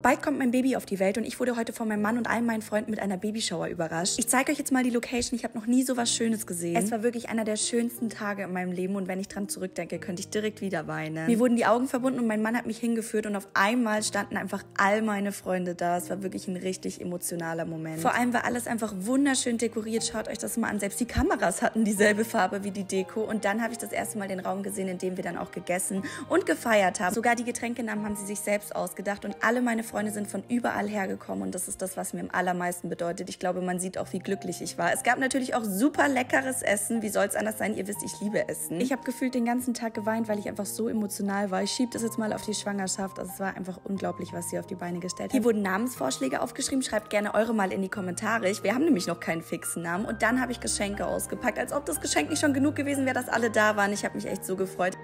Bald kommt mein Baby auf die Welt und ich wurde heute von meinem Mann und all meinen Freunden mit einer Babyshower überrascht. Ich zeige euch jetzt mal die Location. Ich habe noch nie so was Schönes gesehen. Es war wirklich einer der schönsten Tage in meinem Leben und wenn ich dran zurückdenke, könnte ich direkt wieder weinen. Mir wurden die Augen verbunden und mein Mann hat mich hingeführt und auf einmal standen einfach all meine Freunde da. Es war wirklich ein richtig emotionaler Moment. Vor allem war alles einfach wunderschön dekoriert. Schaut euch das mal an. Selbst die Kameras hatten dieselbe Farbe wie die Deko und dann habe ich das erste Mal den Raum gesehen, in dem wir dann auch gegessen und gefeiert haben. Sogar die Getränkenamen haben sie sich selbst ausgedacht und alle meine Freunde sind von überall hergekommen und das ist das, was mir am allermeisten bedeutet. Ich glaube, man sieht auch, wie glücklich ich war. Es gab natürlich auch super leckeres Essen. Wie soll es anders sein? Ihr wisst, ich liebe Essen. Ich habe gefühlt den ganzen Tag geweint, weil ich einfach so emotional war. Ich schiebe das jetzt mal auf die Schwangerschaft. Also es war einfach unglaublich, was sie auf die Beine gestellt hat. Hier wurden Namensvorschläge aufgeschrieben. Schreibt gerne eure mal in die Kommentare. Wir haben nämlich noch keinen fixen Namen. Und dann habe ich Geschenke ausgepackt, als ob das Geschenk nicht schon genug gewesen wäre, dass alle da waren. Ich habe mich echt so gefreut.